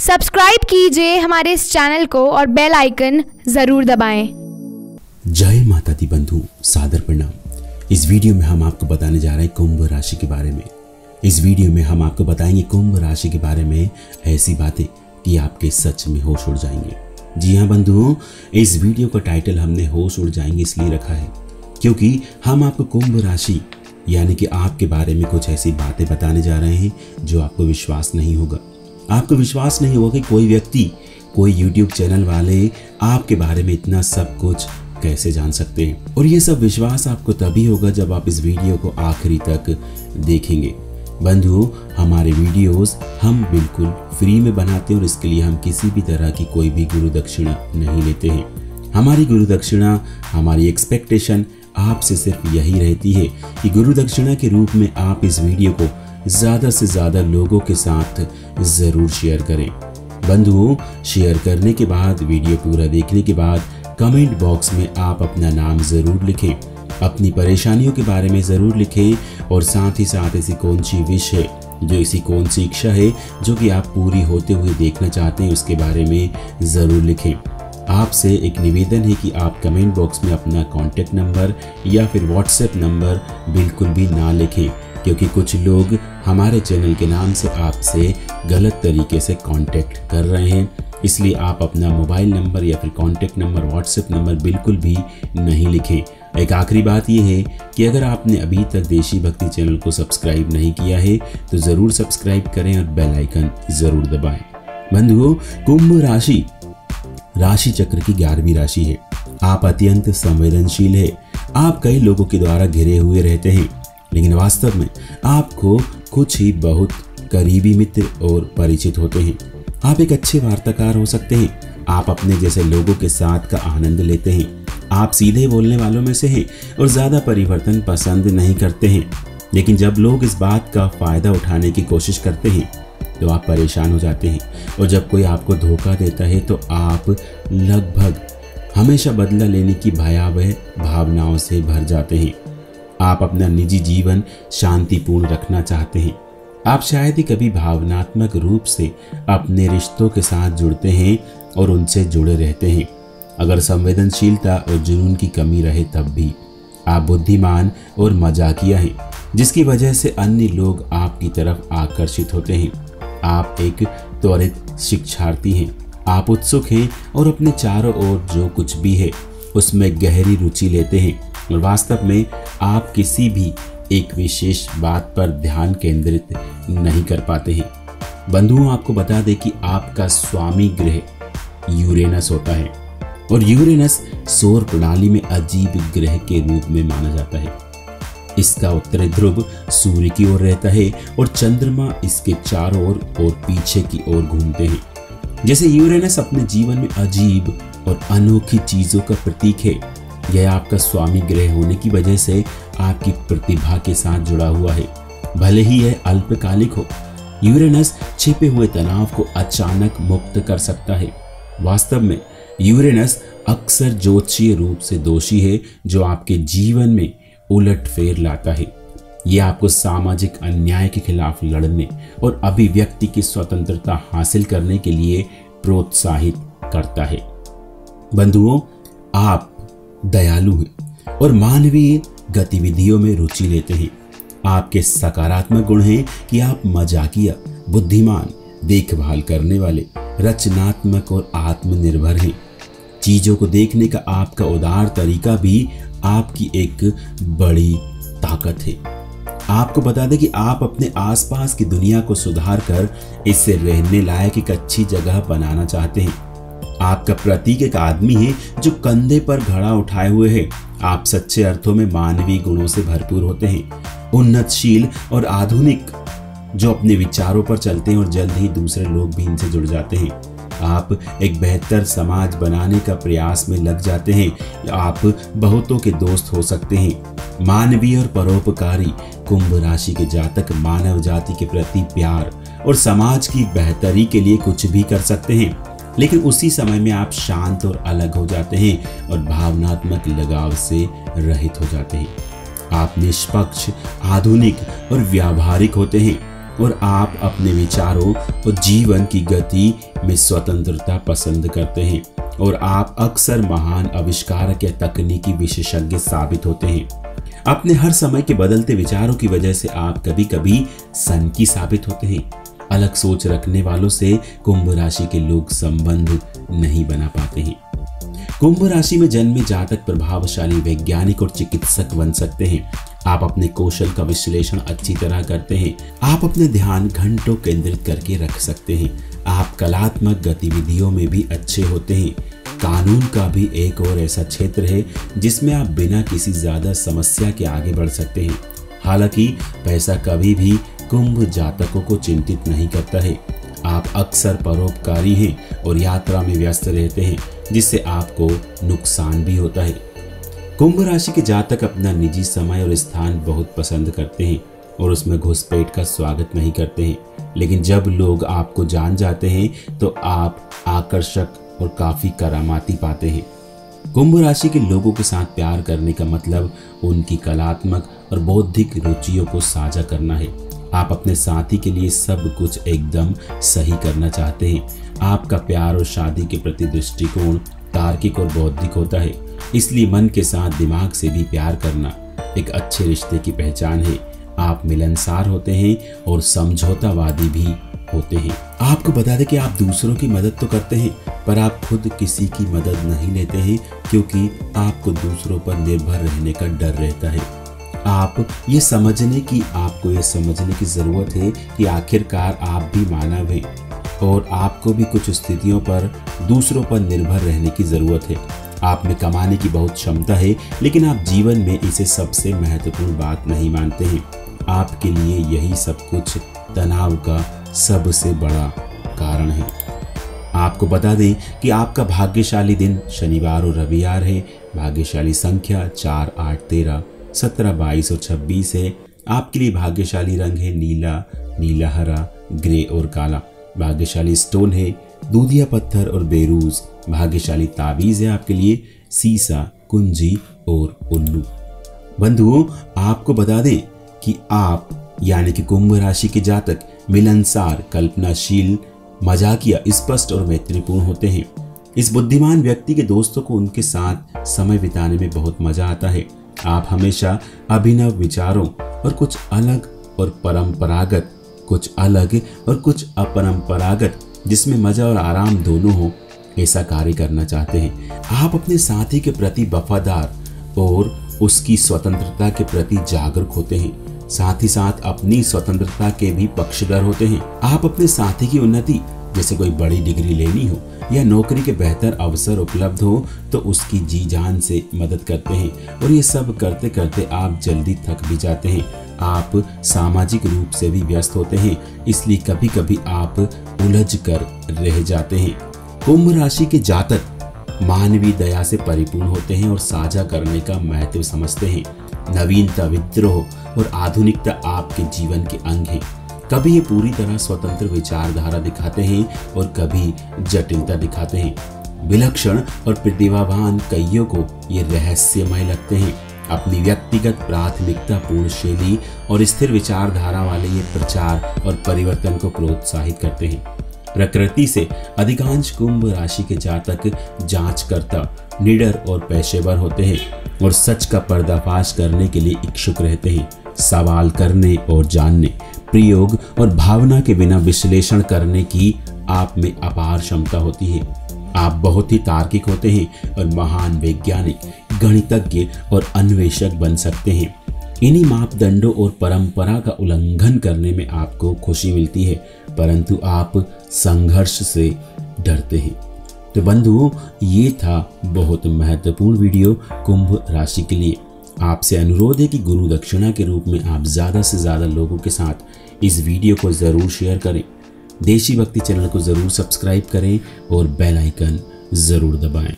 Subscribe कीजिए हमारे इस चैनल को और बेल आइकन ज़रूर दबाएँ। जय माता दी बंधु, सादर प्रणाम। इस वीडियो में हम आपको बताने जा रहे हैं कुंभ राशि के बारे में। इस वीडियो में हम आपको बताएँगे कुंभ राशि के बारे में ऐसी बातें कि आपके सच में होश उड़ जाएँगे। जी हाँ बंधुओं इस वीडियो का टाइटल हमने होश उड़ जाएँगे इसलिए रखा है, क्योंकि हम आपको कुंभ राशि, यानी कि आपके बारे में कुछ ऐसी बातें बताने जा रहे हैं जो आपको विश्वास नहीं होगा। आपको विश्वास नहीं होगा कि कोई व्यक्ति, कोई YouTube चैनल वाले आपके बारे में इतना सब कुछ कैसे जान सकते हैं। और ये सब विश्वास आपको तभी होगा जब आप इस वीडियो को आखिरी तक देखेंगे। बंधु, हमारे वीडियोस हम बिल्कुल फ्री में बनाते हैं और इसके लिए हम किसी भी तरह की कोई भी गुरु दक्षिणा नहीं लेते हैं। हमारी गुरु दक्षिणा, हमारी एक्सपेक्टेशन आपसे सिर्फ़ यही रहती है कि गुरु दक्षिणा के रूप में आप इस वीडियो को ज़्यादा से ज़्यादा लोगों के साथ ज़रूर शेयर करें। बंधुओं, शेयर करने के बाद, वीडियो पूरा देखने के बाद, कमेंट बॉक्स में आप अपना नाम ज़रूर लिखें। अपनी परेशानियों के बारे में ज़रूर लिखें और साथ ही साथ ऐसी कौन सी विश है, जो ऐसी कौन सी इच्छा है, जो कि आप पूरी होते हुए देखना चाहते हैं, उसके बारे में ज़रूर लिखें। आपसे एक निवेदन है कि आप कमेंट बॉक्स में अपना कॉन्टेक्ट नंबर या फिर व्हाट्सएप नंबर बिल्कुल भी ना लिखें। क्योंकि कुछ लोग हमारे चैनल के नाम से आपसे गलत तरीके से कांटेक्ट कर रहे हैं। इसलिए आप अपना मोबाइल नंबर या फिर कांटेक्ट नंबर व्हाट्सएप नंबर बिल्कुल भी नहीं लिखें। एक आखिरी बात यह है कि अगर आपने अभी तक देशी भक्ति चैनल को सब्सक्राइब नहीं किया है तो ज़रूर सब्सक्राइब करें और बेल आइकन ज़रूर दबाएँ। बंधुओं, कुंभ राशि राशि चक्र की ग्यारहवीं राशि है। आप अत्यंत संवेदनशील है। आप कई लोगों के द्वारा घिरे हुए रहते हैं। लेकिन वास्तव में आपको कुछ ही बहुत करीबी मित्र और परिचित होते हैं। आप एक अच्छे वार्ताकार हो सकते हैं। आप अपने जैसे लोगों के साथ का आनंद लेते हैं। आप सीधे बोलने वालों में से हैं और ज़्यादा परिवर्तन पसंद नहीं करते हैं। लेकिन जब लोग इस बात का फ़ायदा उठाने की कोशिश करते हैं तो आप परेशान हो जाते हैं। और जब कोई आपको धोखा देता है तो आप लगभग हमेशा बदला लेने की भयावह भावनाओं से भर जाते हैं। आप अपना निजी जीवन शांतिपूर्ण रखना चाहते हैं। आप शायद ही कभी भावनात्मक रूप से अपने रिश्तों के साथ जुड़ते हैं और उनसे जुड़े रहते हैं। अगर संवेदनशीलता और जुनून की कमी रहे तब भी आप बुद्धिमान और मजाकिया हैं, जिसकी वजह से अन्य लोग आपकी तरफ़ आकर्षित होते हैं। आप एक त्वरित शिक्षार्थी हैं। आप उत्सुक हैं और अपने चारों ओर जो कुछ भी है, उसमें गहरी रुचि लेते हैं। और वास्तव में आप किसी भी एक विशेष बात पर ध्यान केंद्रित नहीं कर पाते हैं। बंधुओं, आपको बता दें कि आपका स्वामी ग्रह यूरेनस होता है और यूरेनस सौर प्रणाली में अजीब ग्रह के रूप में माना जाता है। इसका उत्तरी ध्रुव सूर्य की ओर रहता है और चंद्रमा इसके चारों ओर और पीछे की ओर घूमते हैं। जैसे यूरेनस अपने जीवन में अजीब और अनोखी चीज़ों का प्रतीक है यह आपका स्वामी ग्रह होने की वजह से आपकी प्रतिभा के साथ जुड़ा हुआ है। भले ही यह अल्पकालिक हो, यूरेनस छिपे हुए तनाव को अचानक मुक्त कर सकता है। वास्तव में, यूरेनस अक्सर ज्योतिषीय रूप से दोषी है, जो आपके जीवन में उलट फेर लाता है। यह आपको सामाजिक अन्याय के खिलाफ लड़ने और अभिव्यक्ति की स्वतंत्रता हासिल करने के लिए प्रोत्साहित करता है। बंधुओं, आप दयालु हैं और मानवीय गतिविधियों में रुचि लेते हैं। आपके सकारात्मक गुण हैं कि आप मजाकिया, बुद्धिमान, देखभाल करने वाले, रचनात्मक और आत्मनिर्भर हैं। चीज़ों को देखने का आपका उदार तरीका भी आपकी एक बड़ी ताकत है। आपको बता दें कि आप अपने आसपास की दुनिया को सुधार कर इससे रहने लायक एक अच्छी जगह बनाना चाहते हैं। आपका प्रतीक एक आदमी है जो कंधे पर घड़ा उठाए हुए है। आप सच्चे अर्थों में मानवीय गुणों से भरपूर होते हैं। उन्नतशील और आधुनिक जो अपने विचारों पर चलते हैं और जल्द ही दूसरे लोग भी इनसे जुड़ जाते हैं। आप एक बेहतर समाज बनाने का प्रयास में लग जाते हैं। आप बहुतों के दोस्त हो सकते हैं। मानवीय और परोपकारी कुंभ राशि के जातक मानव जाति के प्रति प्यार और समाज की बेहतरी के लिए कुछ भी कर सकते हैं। लेकिन उसी समय में आप शांत और अलग हो जाते हैं और भावनात्मक लगाव से रहित हो जाते हैं। आप निष्पक्ष, आधुनिक और व्यावहारिक होते हैं और आप अपने विचारों और जीवन की गति में स्वतंत्रता पसंद करते हैं और आप अक्सर महान आविष्कारक या तकनीकी विशेषज्ञ साबित होते हैं। अपने हर समय के बदलते विचारों की वजह से आप कभी कभी सनकी साबित होते हैं। अलग सोच रखने वालों से कुंभ राशि के लोग संबंध नहीं बना पाते हैं। कुंभ राशि में जन्मे जातक प्रभावशाली वैज्ञानिक और चिकित्सक बन सकते हैं। आप अपने कौशल का विश्लेषण अच्छी तरह करते हैं। आप अपने ध्यान घंटों केंद्रित करके रख सकते हैं। आप कलात्मक गतिविधियों में भी अच्छे होते हैं। कानून का भी एक और ऐसा क्षेत्र है, जिसमें आप बिना किसी ज़्यादा समस्या के आगे बढ़ सकते हैं। हालाँकि पैसा कभी भी कुंभ जातकों को चिंतित नहीं करता है। आप अक्सर परोपकारी हैं और यात्रा में व्यस्त रहते हैं, जिससे आपको नुकसान भी होता है। कुंभ राशि के जातक अपना निजी समय और स्थान बहुत पसंद करते हैं और उसमें घुसपैठ का स्वागत नहीं करते हैं। लेकिन जब लोग आपको जान जाते हैं तो आप आकर्षक और काफ़ी करामाती पाते हैं। कुंभ राशि के लोगों के साथ प्यार करने का मतलब उनकी कलात्मक और बौद्धिक रुचियों को साझा करना है। आप अपने साथी के लिए सब कुछ एकदम सही करना चाहते हैं। आपका प्यार और शादी के प्रति दृष्टिकोण तार्किक और बौद्धिक होता है। इसलिए मन के साथ दिमाग से भी प्यार करना एक अच्छे रिश्ते की पहचान है। आप मिलनसार होते हैं और समझौतावादी भी होते हैं। आपको बता दें कि आप दूसरों की मदद तो करते हैं, पर आप खुद किसी की मदद नहीं लेते हैं, क्योंकि आपको दूसरों पर निर्भर रहने का डर रहता है। आप ये समझने की, आपको ये समझने की ज़रूरत है कि आखिरकार आप भी मानव हैं और आपको भी कुछ स्थितियों पर, दूसरों पर निर्भर रहने की ज़रूरत है। आप में कमाने की बहुत क्षमता है, लेकिन आप जीवन में इसे सबसे महत्वपूर्ण बात नहीं मानते हैं। आपके लिए यही सब कुछ तनाव का सबसे बड़ा कारण है। आपको बता दें कि आपका भाग्यशाली दिन शनिवार और रविवार है। भाग्यशाली संख्या चार, आठ, तेरह। सत्रह बाईस और छब्बीस है। आपके लिए भाग्यशाली रंग है नीला नीला हरा, ग्रे और काला। भाग्यशाली स्टोन है दूधिया पत्थर और बेरूज। भाग्यशाली ताबीज है आपके लिए सीसा, कुंजी और उल्लू बंधुओं, आपको बता दें कि आप, यानी कि कुंभ राशि के जातक, मिलनसार, कल्पनाशील, मजाकिया, स्पष्ट और मैत्रीपूर्ण होते हैं। इस बुद्धिमान व्यक्ति के दोस्तों को उनके साथ समय बिताने में बहुत मज़ा आता है। आप हमेशा अभिनव विचारों और कुछ अलग और परंपरागत, कुछ अलग और कुछ अपरंपरागत, जिसमें मज़ा और आराम दोनों हो, ऐसा कार्य करना चाहते हैं। आप अपने साथी के प्रति वफादार और उसकी स्वतंत्रता के प्रति जागरूक होते हैं। साथ ही साथ अपनी स्वतंत्रता के भी पक्षधर होते हैं। आप अपने साथी की उन्नति जैसे कोई बड़ी डिग्री लेनी हो या नौकरी के बेहतर अवसर उपलब्ध हो तो उसकी जी जान से मदद करते हैं। और ये सब करते करते आप जल्दी थक भी जाते हैं। आप सामाजिक रूप से भी व्यस्त होते हैं, इसलिए कभी कभी आप उलझ कर रह जाते हैं। कुंभ राशि के जातक मानवीय दया से परिपूर्ण होते हैं और साझा करने का महत्व समझते हैं। नवीनता विद्रोह और आधुनिकता आपके जीवन के अंग हैं। कभी ये पूरी तरह स्वतंत्र विचारधारा दिखाते हैं और कभी जटिलता दिखाते हैं। विलक्षण और प्रतिभावान कईयों को ये रहस्यमय लगते हैं। अपनी व्यक्तिगत प्राथमिकता पूर्ण शैली और स्थिर विचारधारा वाले ये प्रचार और परिवर्तन को प्रोत्साहित करते हैं। प्रकृति से अधिकांश कुंभ राशि के जातक जांचकर्ता, निडर और पेशेवर होते हैं और सच का पर्दाफाश करने के लिए इच्छुक रहते हैं। सवाल करने और जानने प्रयोग और भावना के बिना विश्लेषण करने की आप में अपार क्षमता होती है। आप बहुत ही तार्किक होते हैं और महान वैज्ञानिक, गणितज्ञ और अन्वेषक बन सकते हैं। इन्हीं मापदंडों और परंपरा का उल्लंघन करने में आपको खुशी मिलती है, परंतु आप संघर्ष से डरते हैं। तो बंधुओं, ये था बहुत महत्वपूर्ण वीडियो कुंभ राशि के लिए। आपसे अनुरोध है कि गुरु दक्षिणा के रूप में आप ज़्यादा से ज़्यादा लोगों के साथ इस वीडियो को ज़रूर शेयर करें। देशी भक्ति चैनल को ज़रूर सब्सक्राइब करें और बेल आइकन ज़रूर दबाएँ।